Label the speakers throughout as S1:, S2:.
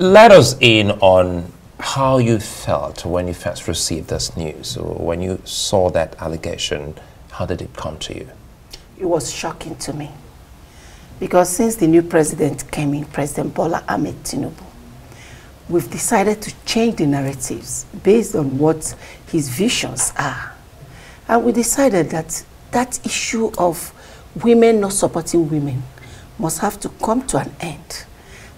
S1: let us in on how you felt when you first received this news, or when you saw that allegation. How did it come to you?
S2: It was shocking to me. Because since the new president came in, President Bola Ahmed Tinubu, we've decided to change the narratives based on what his visions are. And we decided that that issue of women not supporting women must have to come to an end.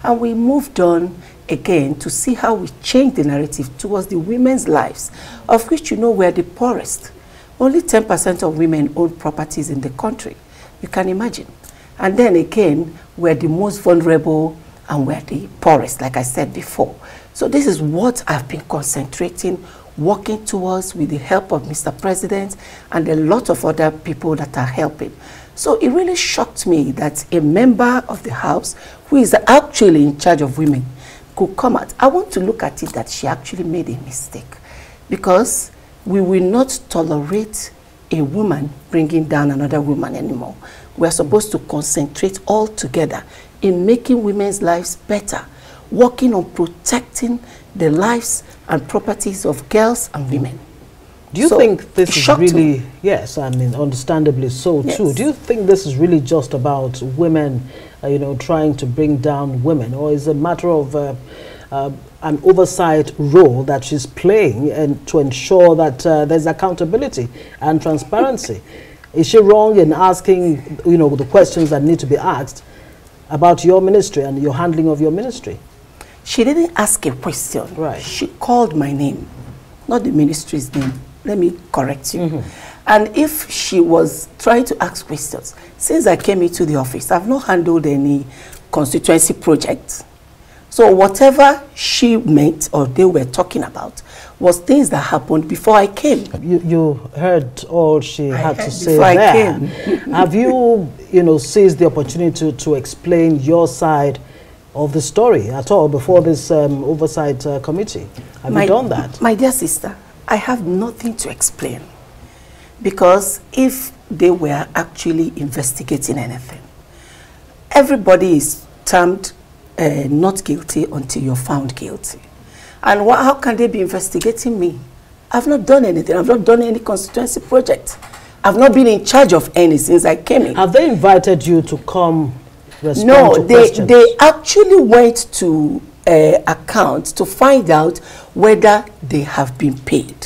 S2: And we moved on again to see how we change the narrative towards the women's lives, of which you know we're the poorest. Only 10% of women own properties in the country. You can imagine. And then again, we're the most vulnerable and we're the poorest, like I said before. So this is what I've been concentrating, working towards with the help of Mr. President and a lot of other people that are helping. So it really shocked me that a member of the House who is actually in charge of women could come out. I want to look at it that she actually made a mistake because we will not tolerate a woman bringing down another woman anymore. We are supposed to concentrate all together in making women's lives better, working on protecting the lives and properties of girls and women.
S3: Do you
S2: So,
S3: think this is really,
S2: me.
S3: yes, I mean, understandably so too. Do you think this is really just about women, uh, you know, trying to bring down women, or is it a matter of uh, uh, an oversight role that she's playing and to ensure that uh, there's accountability and transparency? is she wrong in asking, you know, the questions that need to be asked about your ministry and your handling of your ministry?
S2: She didn't ask a question.
S3: Right.
S2: She called my name, not the ministry's name. Let me correct you.
S3: Mm-hmm.
S2: And if she was trying to ask questions, since I came into the office, I've not handled any constituency projects. So whatever she meant or they were talking about was things that happened before I came.
S3: You, you heard all she had to say
S2: before I
S3: there.
S2: came.
S3: Have you, you know, seized the opportunity to, to explain your side of the story at all before this um, oversight uh, committee? Have you done that?
S2: My dear sister, I have nothing to explain. Because if they were actually investigating anything, everybody is termed uh, not guilty until you're found guilty. And how can they be investigating me? I've not done anything. I've not done any constituency project. I've not been in charge of any since I came in.
S3: Have they invited you to come respond
S2: No,
S3: to
S2: they,
S3: questions?
S2: they actually went to uh, account to find out whether they have been paid.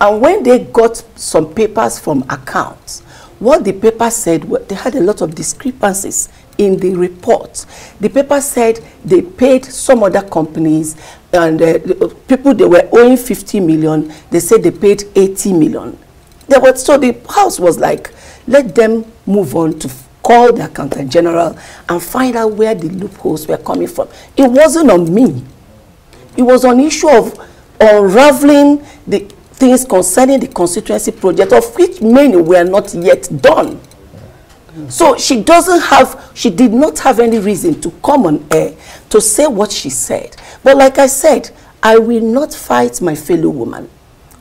S2: And when they got some papers from accounts, what the paper said, they had a lot of discrepancies in the report. The paper said they paid some other companies and uh, uh, people they were owing 50 million, they said they paid 80 million. There was, so the house was like, let them move on to call the accountant general and find out where the loopholes were coming from. It wasn't on me. It was on issue of unraveling the things concerning the constituency project, of which many were not yet done. So she doesn't have, she did not have any reason to come on air to say what she said. But like I said, I will not fight my fellow woman.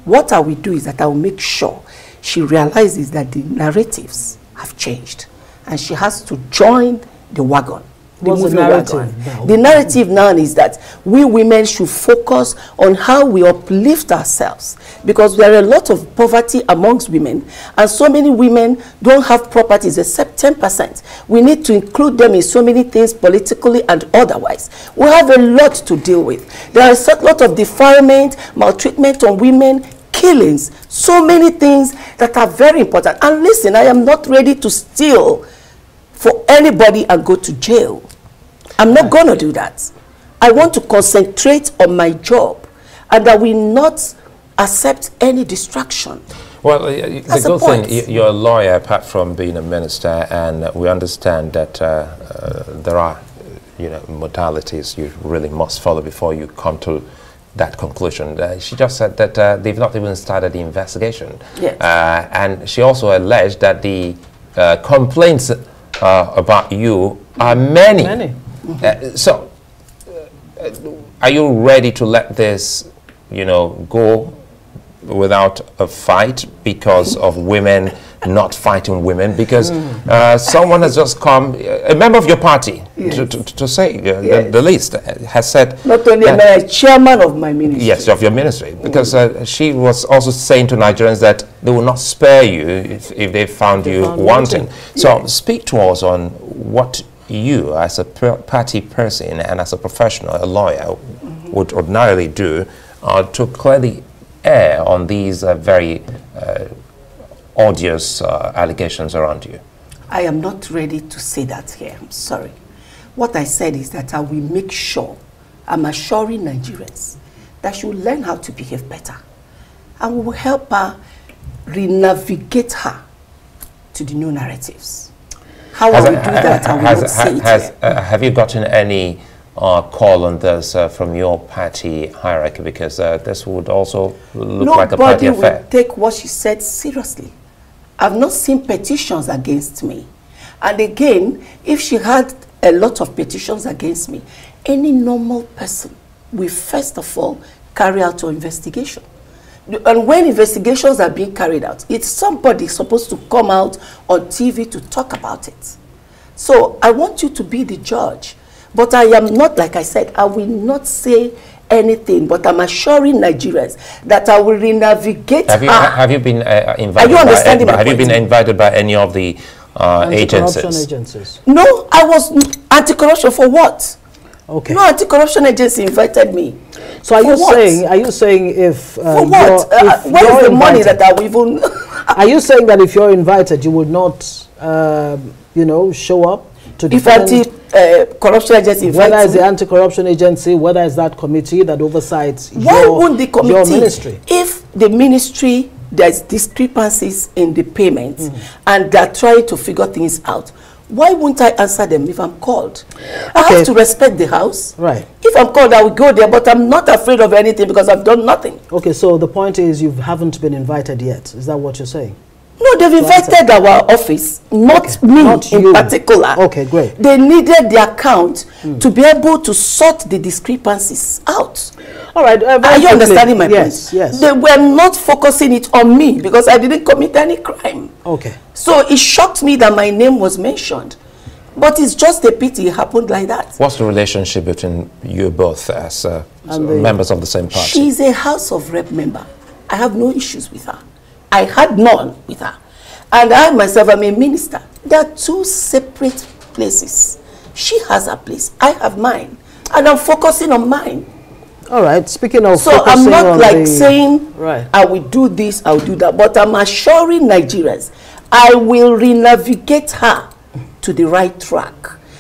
S2: What I will do is that I will make sure she realizes that the narratives have changed and she has to join the wagon.
S3: What's the narrative
S2: wagon.
S3: now?
S2: The narrative now is that we women should focus on how we uplift ourselves because there are a lot of poverty amongst women and so many women don't have properties except 10%. We need to include them in so many things politically and otherwise. We have a lot to deal with. There is a lot of defilement, maltreatment on women, killings, so many things that are very important. And listen, I am not ready to steal for anybody and go to jail. I'm not going to do that. I want to concentrate on my job and I will not accept any distraction.
S1: Well, uh, the good thing,
S2: point.
S1: y- you're a lawyer apart from being a minister, and we understand that uh, uh, there are, you know, modalities you really must follow before you come to that conclusion. Uh, she just said that uh, they've not even started the investigation.
S2: Yes.
S1: Uh, and she also alleged that the uh, complaints uh, about you are many.
S3: Many.
S1: Uh, so, uh, are you ready to let this, you know, go without a fight because of women not fighting women because mm. uh, someone has just come, a member of your party, yes. to, to, to, say uh, yes. the, the, least, has said.
S2: Not only am I a chairman of my ministry.
S1: Yes, of your ministry. Because uh, she was also saying to Nigerians that they will not spare you if, if they found they you found wanting. So yes. speak to us on what you, as a party person and as a professional, a lawyer, mm -hmm. would ordinarily do uh, to clearly air on these uh, very uh, odious uh, allegations around you?
S2: I am not ready to say that here. I'm sorry. What I said is that I will make sure, I'm assuring Nigerians that she will learn how to behave better. And we will help her re-navigate her to the new narratives. How has, will we do that? I will has, not say has,
S1: it uh, Have you gotten any uh, call on this uh, from your party hierarchy? Because uh, this would also look Nobody like a party affair.
S2: Nobody will take what she said seriously. I've not seen petitions against me. And again, if she had a lot of petitions against me, any normal person will first of all carry out an investigation. And when investigations are being carried out, it's somebody supposed to come out on TV to talk about it. So I want you to be the judge. But I am not, like I said, I will not say anything, but I'm assuring Nigerians that I will re-navigate
S1: have you,
S2: her.
S1: Have you been uh, invited?
S2: Are you understanding
S1: by, my Have you been invited by any of the uh, agencies?
S3: agencies?
S2: No, I was anti-corruption for what?
S3: Okay.
S2: No anti-corruption agency invited me.
S3: So are for you what? saying? Are you saying if
S2: uh, for what? Uh, where is the invited, money that I will even?
S3: are you saying that if you're invited, you would not, uh, you know, show up to defend?
S2: If uh, corruption agency.
S3: Whether it's the anti-corruption agency, whether it's that committee that oversights
S2: Why
S3: your,
S2: won't the committee,
S3: your ministry?
S2: If the ministry, there's discrepancies in the payments mm. and they're trying to figure things out, why won't I answer them if I'm called? Okay. I have to respect the house.
S3: Right.
S2: If I'm called, I will go there, but I'm not afraid of anything because I've done nothing.
S3: Okay, so the point is you haven't been invited yet. Is that what you're saying?
S2: No, they've invited our office, not okay. me not in you. particular.
S3: Okay, great.
S2: They needed the account mm. to be able to sort the discrepancies out.
S3: All right. Uh,
S2: Are you understanding my
S3: yes,
S2: point?
S3: Yes,
S2: They were not focusing it on me because I didn't commit any crime.
S3: Okay.
S2: So it shocked me that my name was mentioned. But it's just a pity it happened like that.
S1: What's the relationship between you both as uh, members of the same party?
S2: She's a House of Rep member. I have no issues with her. I had none with her. And I myself am a minister. There are two separate places. She has her place. I have mine. And I'm focusing on mine.
S3: All right. Speaking of
S2: so I'm not like the... saying right. I will do this, I will do that. But I'm assuring Nigerians I will re-navigate her to the right track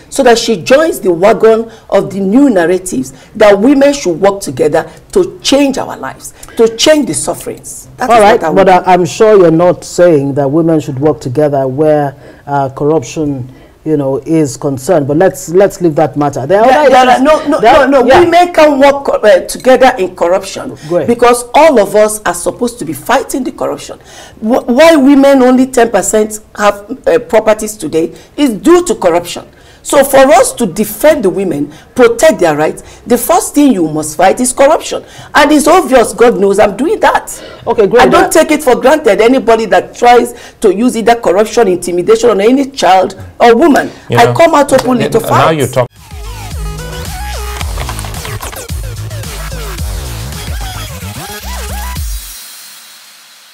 S2: so that she joins the wagon of the new narratives that women should work together to change our lives, to change the sufferings.
S3: That All right, but I, am sure you're not saying that women should work together where uh, corruption you know, is concerned. But let's let's leave that matter.
S2: There are, there are no, no, no, no. Yeah. Women can work uh, together in corruption because all of us are supposed to be fighting the corruption. W why women only 10% have uh, properties today is due to corruption. So for us to defend the women, protect their rights, the first thing you must fight is corruption. And it's obvious, God knows I'm doing that.
S3: Okay, great.
S2: I don't take it for granted. Anybody that tries to use either corruption, intimidation on any child or woman, you know, I come out openly to fight.
S1: Now you talk